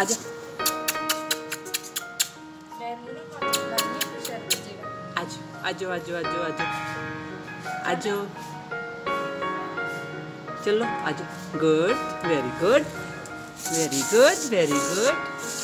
आजा आजो आजो आजो आजो आजो आजो चलो आजो good very good very good very good